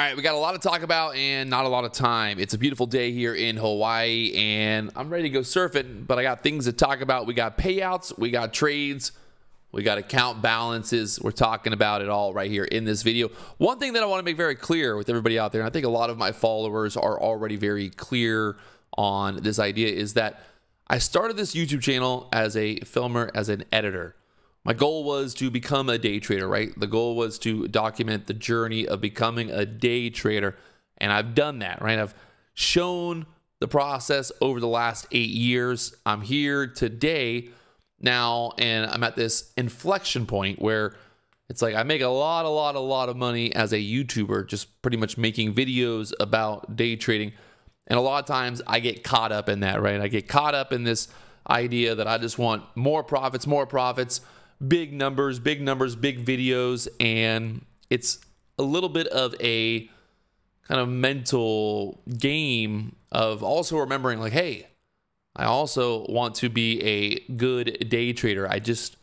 All right, we got a lot to talk about and not a lot of time. It's a beautiful day here in Hawaii, and I'm ready to go surfing, but I got things to talk about. We got payouts, we got trades, we got account balances. We're talking about it all right here in this video. One thing that I want to make very clear with everybody out there, and I think a lot of my followers are already very clear on this idea, is that I started this YouTube channel as a filmer, as an editor. My goal was to become a day trader, right? The goal was to document the journey of becoming a day trader. And I've done that, right? I've shown the process over the last eight years. I'm here today now, and I'm at this inflection point where it's like I make a lot, a lot, a lot of money as a YouTuber, just pretty much making videos about day trading. And a lot of times I get caught up in that, right? I get caught up in this idea that I just want more profits, more profits big numbers, big numbers, big videos, and it's a little bit of a kind of mental game of also remembering, like, hey, I also want to be a good day trader. I just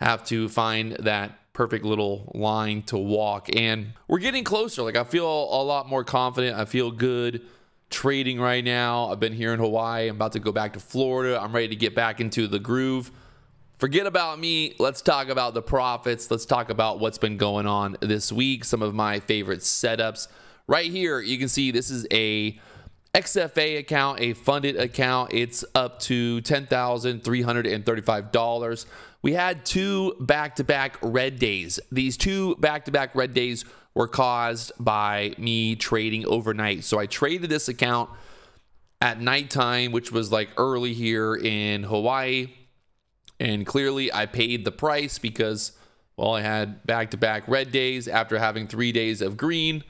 have to find that perfect little line to walk. And we're getting closer. Like, I feel a lot more confident. I feel good trading right now. I've been here in Hawaii. I'm about to go back to Florida. I'm ready to get back into the groove forget about me. Let's talk about the profits. Let's talk about what's been going on this week. Some of my favorite setups. Right here, you can see this is a XFA account, a funded account. It's up to $10,335. We had two back to back red days. These two back to back red days were caused by me trading overnight. So I traded this account at nighttime, which was like early here in Hawaii. And clearly, I paid the price because, well, I had back to back red days after having three days of green.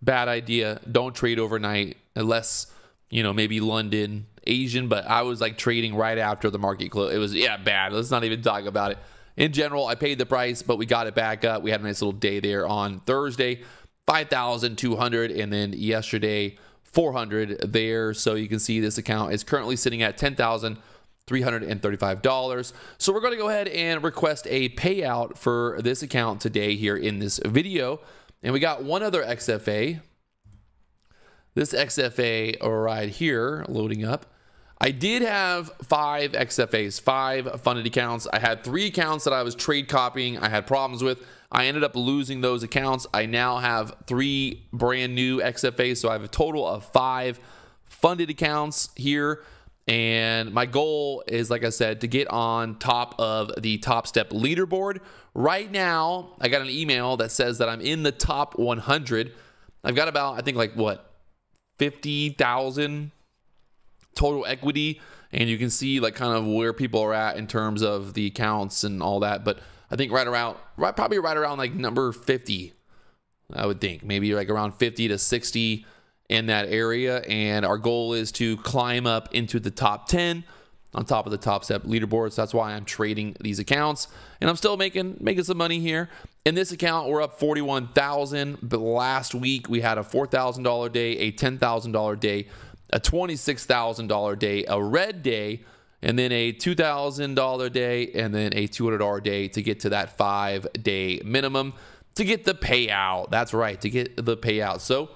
Bad idea. Don't trade overnight unless, you know, maybe London, Asian, but I was like trading right after the market closed. It was, yeah, bad. Let's not even talk about it. In general, I paid the price, but we got it back up. We had a nice little day there on Thursday, 5,200. And then yesterday, 400 there. So you can see this account is currently sitting at 10,000. $335. So we're going to go ahead and request a payout for this account today here in this video. And we got one other XFA. This XFA right here loading up. I did have five XFAs, five funded accounts. I had three accounts that I was trade copying. I had problems with. I ended up losing those accounts. I now have three brand new XFAs. So I have a total of five funded accounts here. And my goal is, like I said, to get on top of the Topstep leaderboard. Right now, I got an email that says that I'm in the top 100. I've got about, I think, like what, 50,000 total equity. And you can see, like, kind of where people are at in terms of the accounts and all that. But I think right around, right, probably right around like number 50, I would think. Maybe like around 50 to 60 in that area. And our goal is to climb up into the top 10 on top of the Topstep leaderboards. That's why I'm trading these accounts. And I'm still making making some money here. In this account, we're up 41,000. But last week we had a $4,000 day, a $10,000 day, a $26,000 day, a red day, and then a $2,000 day, and then a $200 day to get to that five day minimum to get the payout. That's right, to get the payout. So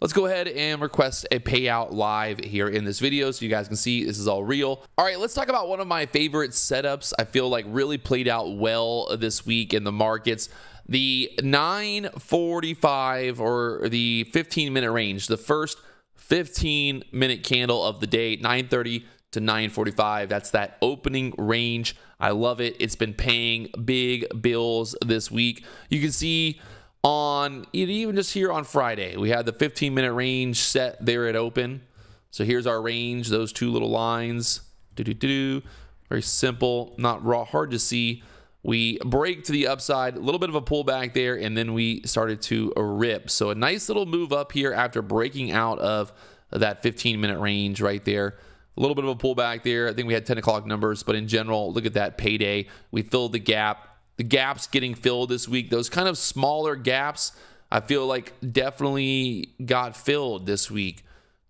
Let's go ahead and request a payout live here in this video so you guys can see this is all real. All right, let's talk about one of my favorite setups I feel like really played out well this week in the markets. The 945 or the 15 minute range, the first 15 minute candle of the day, 930 to 945. That's that opening range. I love it. It's been paying big bills this week. You can see on even just here on Friday, we had the 15 minute range set there at open. So here's our range, those two little lines. Do do do. Very simple, not raw, hard to see. We break to the upside, a little bit of a pullback there, and then we started to rip. So a nice little move up here after breaking out of that 15 minute range right there. A little bit of a pullback there. I think we had 10 o'clock numbers, but in general, look at that payday. We filled the gap the gaps getting filled this week, those kind of smaller gaps, I feel like definitely got filled this week.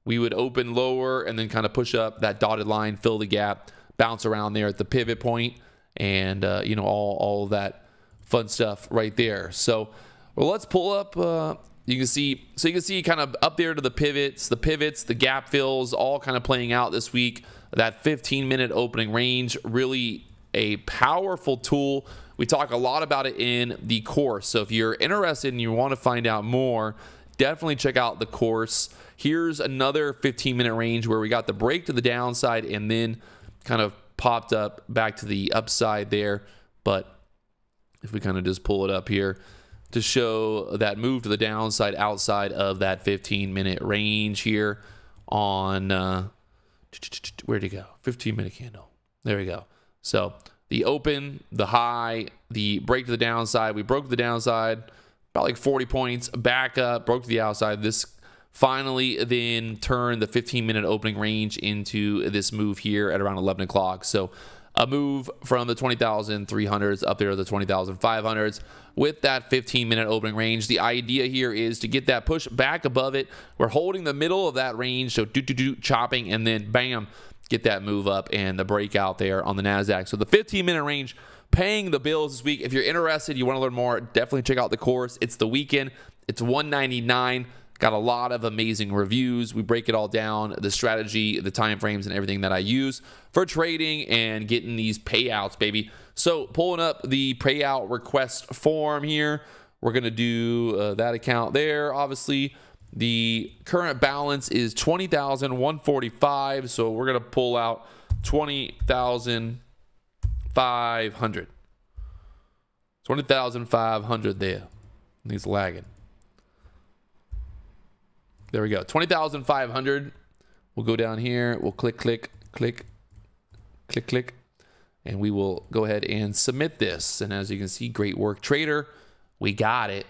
We would open lower and then kind of push up that dotted line, fill the gap, bounce around there at the pivot point, and uh, you know all all that fun stuff right there. So, well, let's pull up uh, you can see, so you can see kind of up there to the pivots, the pivots, the gap fills, all kind of playing out this week. That 15 minute opening range, really a powerful tool. We talk a lot about it in the course. So if you're interested and you want to find out more, definitely check out the course. Here's another 15 minute range where we got the break to the downside and then kind of popped up back to the upside there. But if we kind of just pull it up here to show that move to the downside outside of that 15 minute range here on uh, where'd it go? 15 minute candle. There we go. So the open, the high, the break to the downside. We broke the downside about like 40 points, back up, broke to the outside. This finally then turned the 15 minute opening range into this move here at around 11 o'clock. So a move from the 20,300s up there to the 20,500s with that 15 minute opening range. The idea here is to get that push back above it. We're holding the middle of that range, so do do do chopping, and then bam, get that move up and the breakout there on the NASDAQ. So the 15 minute range paying the bills this week. If you're interested, you want to learn more, definitely check out the course. It's the weekend. It's 199. Got a lot of amazing reviews. We break it all down, the strategy, the time frames, and everything that I use for trading and getting these payouts, baby. So pulling up the payout request form here. We're going to do uh, that account there. Obviously, the current balance is 20,145. So we're going to pull out 20,500. 20,500 there. He's lagging. There we go. 20,500. We'll go down here. We'll click, click, click, click, click. And we will go ahead and submit this. And as you can see, great work, trader. We got it.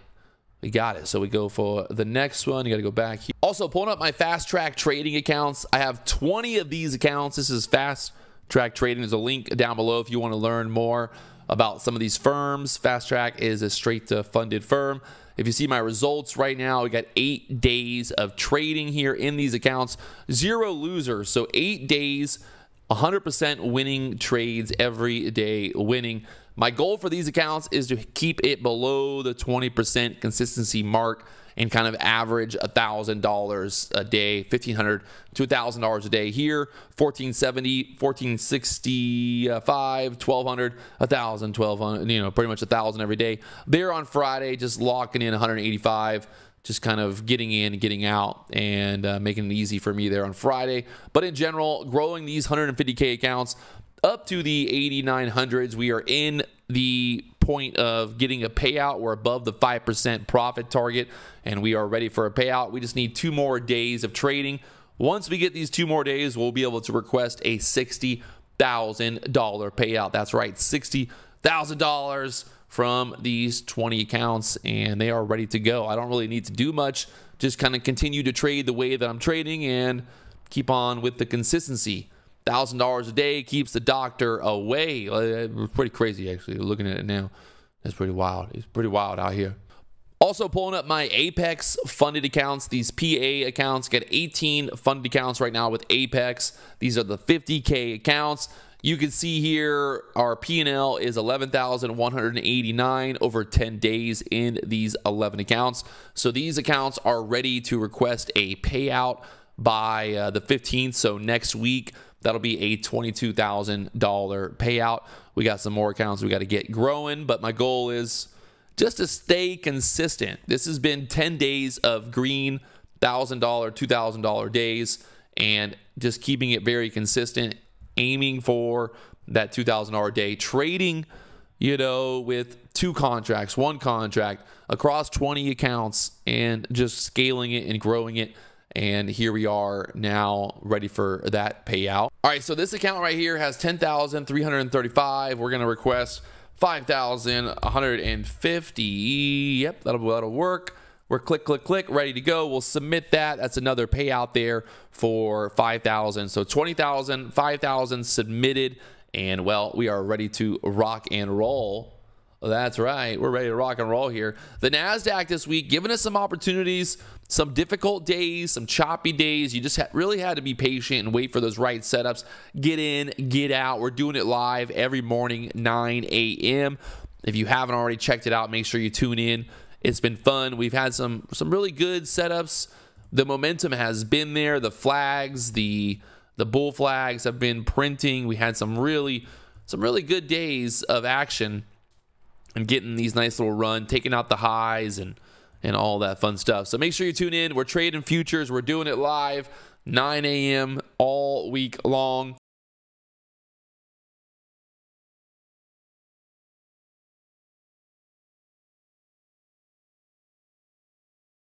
We got it. So we go for the next one. You got to go back here. Also, pulling up my fast track trading accounts. I have 20 of these accounts. This is fast track trading. There's a link down below if you want to learn more about some of these firms. Fast track is a straight to funded firm. If you see my results right now, we got eight days of trading here in these accounts, zero losers. So eight days, 100% winning trades every day, winning. My goal for these accounts is to keep it below the 20% consistency mark and kind of average $1,000 a day, 1,500 to $1,000 a day here, 1470, 1465, 1200, 1000, 1200, you know, pretty much 1000 every day. There on Friday, just locking in 185 just kind of getting in, getting out, and uh, making it easy for me there on Friday. But in general, growing these 150K accounts up to the 8900s. We are in the point of getting a payout. We're above the 5% profit target and we are ready for a payout. We just need two more days of trading. Once we get these two more days, we'll be able to request a $60,000 payout. That's right, $60,000 from these 20 accounts and they are ready to go. I don't really need to do much. Just kind of continue to trade the way that I'm trading and keep on with the consistency. $1,000 a day keeps the doctor away. Uh, pretty crazy, actually, looking at it now. That's pretty wild. It's pretty wild out here. Also pulling up my Apex funded accounts. These PA accounts get 18 funded accounts right now with Apex. These are the 50K accounts. You can see here our P&L is 11,189 over 10 days in these 11 accounts. So these accounts are ready to request a payout by uh, the 15th. So next week, That'll be a $22,000 payout. We got some more accounts we got to get growing, but my goal is just to stay consistent. This has been 10 days of green $1,000, $2,000 days, and just keeping it very consistent, aiming for that $2,000 day, trading, you know, with two contracts, one contract across 20 accounts, and just scaling it and growing it and here we are now ready for that payout. All right, so this account right here has 10,335. We're going to request 5,150. Yep, that'll, that'll work. We're click, click, click, ready to go. We'll submit that. That's another payout there for 5,000. So 20,000, 5,000 submitted. And well, we are ready to rock and roll. That's right. We're ready to rock and roll here. The NASDAQ this week giving us some opportunities, some difficult days, some choppy days. You just ha really had to be patient and wait for those right setups. Get in, get out. We're doing it live every morning, 9 a.m. If you haven't already checked it out, make sure you tune in It's been fun. We've had some some really good setups. The momentum has been there. The flags, the the bull flags have been printing. We had some really some really good days of action and getting these nice little run, taking out the highs and and all that fun stuff. So make sure you tune in. We're trading futures. We're doing it live, 9 a.m. all week long.